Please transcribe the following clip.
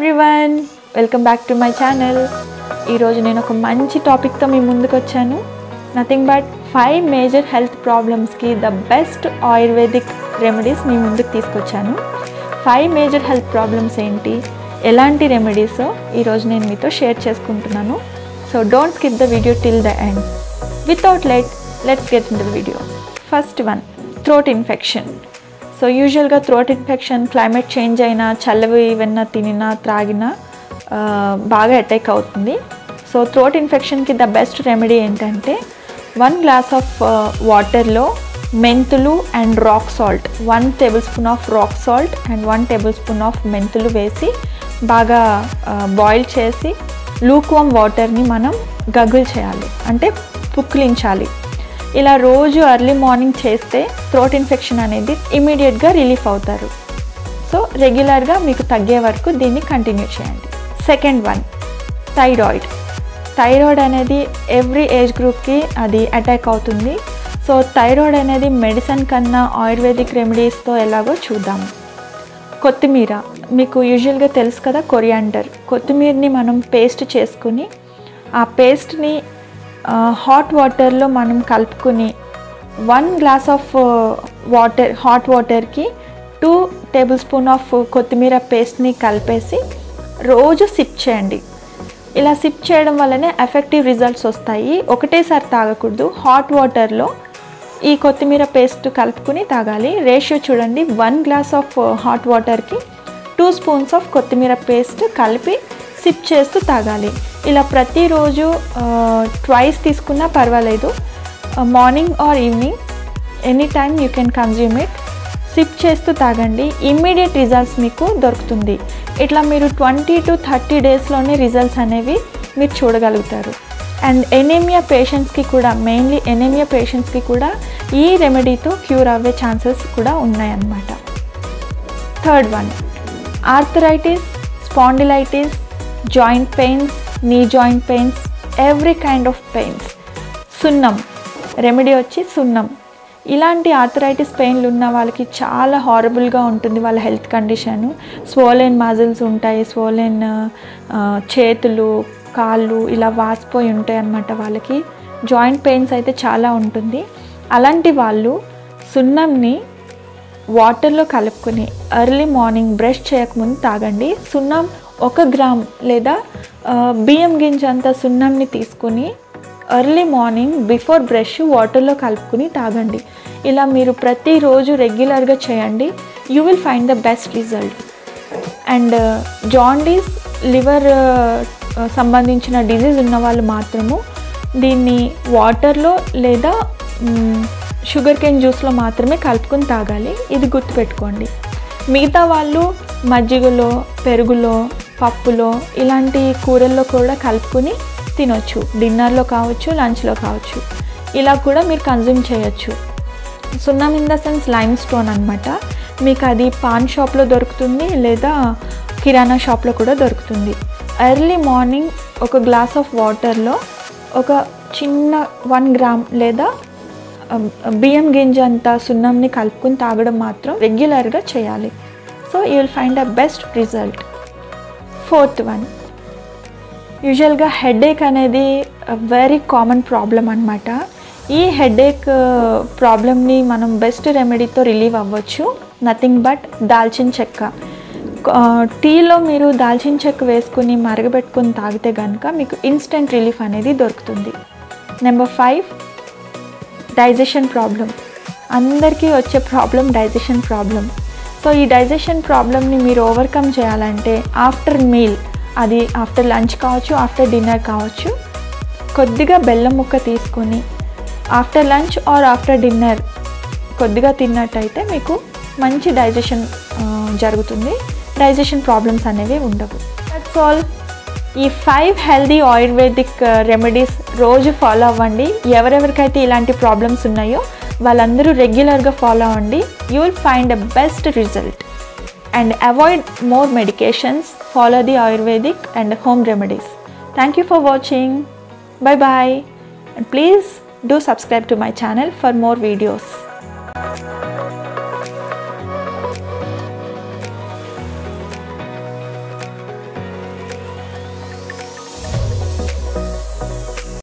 Everyone welcome back to my channel ఈరోజు నేను ఒక మంచి టాపిక్తో మీ ముందుకు వచ్చాను nothing but five major health ప్రాబ్లమ్స్కి the best ayurvedic remedies మీ ముందుకు తీసుకొచ్చాను. ఫైవ్ మేజర్ హెల్త్ ప్రాబ్లమ్స్ ఏంటి? ఎలాంటి రెమెడీస్ ఈరోజు నేను మీతో షేర్ చేసుకుంటున్నాను. So don't skip the video till the end without let let's get in the video first one throat infection so యూజువల్గా థ్రోట్ ఇన్ఫెక్షన్ క్లైమేట్ చేంజ్ అయినా చల్లవి ఏమన్నా తినినా త్రాగినా బాగా అటాక్ అవుతుంది. సో థ్రోట్ ఇన్ఫెక్షన్కి ద బెస్ట్ రెమెడీ ఏంటంటే వన్ గ్లాస్ ఆఫ్ వాటర్లో మెంతులు and rock salt one tablespoon of rock salt and one tablespoon of మెంతులు వేసి బాగా బాయిల్ చేసి లూక్వామ్ వాటర్ని మనం గగుల్ చేయాలి. అంటే పుక్కిలించాలి. ఇలా రోజు అర్లీ మార్నింగ్ చేస్తే థ్రోట్ ఇన్ఫెక్షన్ అనేది ఇమీడియట్గా రిలీఫ్ అవుతారు. సో రెగ్యులర్గా మీకు తగ్గే వరకు దీన్ని కంటిన్యూ చేయండి. సెకండ్ వన్ థైరాయిడ్ థైరాయిడ్ అనేది ఎవ్రీ ఏజ్ గ్రూప్కి అది అటాక్ అవుతుంది. సో థైరాయిడ్ అనేది మెడిసిన్ కన్నా ఆయుర్వేదిక్ రెమెడీస్తో ఎలాగో చూద్దాము. కొత్తిమీర మీకు యూజువల్గా తెలుసు కదా కొరియాండర్ కొత్తిమీరని మనం పేస్ట్ చేసుకుని ఆ పేస్ట్ని హాట్ వాటర్లో మనం కలుపుకుని one glass of water hot వాటర్కి టూ టేబుల్ స్పూన్ ఆఫ్ కొత్తిమీర పేస్ట్ని కలిపేసి రోజు సిప్ చేయండి. ఇలా సిప్ చేయడం వల్లనే ఎఫెక్టివ్ రిజల్ట్స్ వస్తాయి. ఒకటేసారి తాగకూడదు. హాట్ వాటర్లో ఈ కొత్తిమీర పేస్ట్ కలుపుకుని తాగాలి. రేషియో చూడండి. వన్ గ్లాస్ ఆఫ్ హాట్ వాటర్కి టూ స్పూన్స్ ఆఫ్ కొత్తిమీర పేస్ట్ కలిపి సిప్ చేస్తూ తాగాలి. ఇలా ప్రతిరోజు ట్వైస్ తీసుకున్నా పర్వాలేదు. Morning or evening any time you can consume it sip చేస్తూ తాగండి. ఇమ్మీడియట్ రిజల్ట్స్ మీకు దొరుకుతుంది. ఇట్లా మీరు ట్వంటీ టు థర్టీ డేస్లోనే రిజల్ట్స్ అనేవి మీరు చూడగలుగుతారు. అండ్ ఎనేమియా పేషెంట్స్కి కూడా మెయిన్లీ ఎనేమియా పేషెంట్స్కి కూడా ఈ రెమెడీతో క్యూర్ అవ్వే ఛాన్సెస్ కూడా ఉన్నాయన్నమాట. Third one arthritis spondylitis joint pains knee joint pains every kind of pains సున్నం. రెమెడీ వచ్చి సున్నం. ఇలాంటి ఆర్థరైటిస్ పెయిన్లు ఉన్న వాళ్ళకి చాలా హారబుల్గా ఉంటుంది వాళ్ళ హెల్త్ కండిషన్ స్వోలెన్ మజిల్స్ ఉంటాయి స్వోలెన్ uh, uh, చేతులు కాళ్ళు ఇలా వాసిపోయి ఉంటాయి అన్నమాట వాళ్ళకి. జాయింట్ పెయిన్స్ అయితే చాలా ఉంటుంది. అలాంటి వాళ్ళు సున్నంని వాటర్లో కలుపుకొని ఎర్లీ మార్నింగ్ బ్రష్ చేయకముందు తాగండి. సున్నం ఒక గ్రామ్ లేదా బియ్యం గింజ అంత సున్నంని తీసుకుని ఎర్లీ మార్నింగ్ బిఫోర్ బ్రష్ వాటర్లో కలుపుకుని తాగండి. ఇలా మీరు ప్రతిరోజు రెగ్యులర్గా చేయండి. You will find the best result. And jaundice liver సంబంధించిన డిజీజ్ ఉన్న వాళ్ళు మాత్రము దీన్ని వాటర్లో లేదా షుగర్ కేన్ జ్యూస్లో మాత్రమే కలుపుకొని తాగాలి. ఇది గుర్తుపెట్టుకోండి. మిగతా వాళ్ళు మజ్జిగలో పెరుగులో పప్పులో ఇలాంటి కూరల్లో కూడా కలుపుకొని తినొచ్చు. డిన్నర్లో కావచ్చు లంచ్లో కావచ్చు. ఇలా కూడా మీరు కన్జ్యూమ్ చేయొచ్చు. సున్నం in the sense limestone అనమాట మీకు అది పాన్ షాప్లో దొరుకుతుంది లేదా కిరాణా షాప్లో కూడా దొరుకుతుంది. ఎర్లీ మార్నింగ్ ఒక గ్లాస్ ఆఫ్ వాటర్లో ఒక చిన్న వన్ గ్రామ్ లేదా బియ్యం గింజ అంత సున్నంని కలుపుకుని తాగడం మాత్రం రెగ్యులర్గా చేయాలి. So you will find a best result fourth one. యూజువల్గా హెడేక్ అనేది వెరీ కామన్ ప్రాబ్లం అనమాట ఈ హెడేక్ ప్రాబ్లమ్ని మనం బెస్ట్ రెమెడీతో రిలీవ్ అవ్వచ్చు. నథింగ్ బట్ దాల్చిన చెక్క. టీలో మీరు దాల్చిన చెక్క వేసుకుని మరగబెట్టుకుని తాగితే కనుక మీకు ఇన్స్టెంట్ రిలీఫ్ అనేది దొరుకుతుంది. నెంబర్ ఫైవ్ డైజెషన్ ప్రాబ్లం అందరికీ వచ్చే ప్రాబ్లం డైజెషన్ ప్రాబ్లం సో ఈ డైజెషన్ ప్రాబ్లమ్ని మీరు ఓవర్కమ్ చేయాలంటే ఆఫ్టర్ మీల్ అది ఆఫ్టర్ లంచ్ కావచ్చు ఆఫ్టర్ డిన్నర్ కావచ్చు కొద్దిగా బెల్లం ముక్క తీసుకొని after lunch or after dinner కొద్దిగా తిన్నట్టయితే మీకు మంచి డైజెషన్ జరుగుతుంది. డైజెషన్ ప్రాబ్లమ్స్ అనేవి ఉండవు. దట్స్ ఆల్ ఈ ఫైవ్ హెల్దీ ఆయుర్వేదిక్ రెమెడీస్ రోజు ఫాలో అవ్వండి. ఎవరెవరికైతే ఇలాంటి ప్రాబ్లమ్స్ ఉన్నాయో వాళ్ళందరూ రెగ్యులర్గా ఫాలో అవ్వండి. You will find a best result and avoid more medications follow the ayurvedic and home remedies thank you for watching bye bye and please do subscribe to my channel for more videos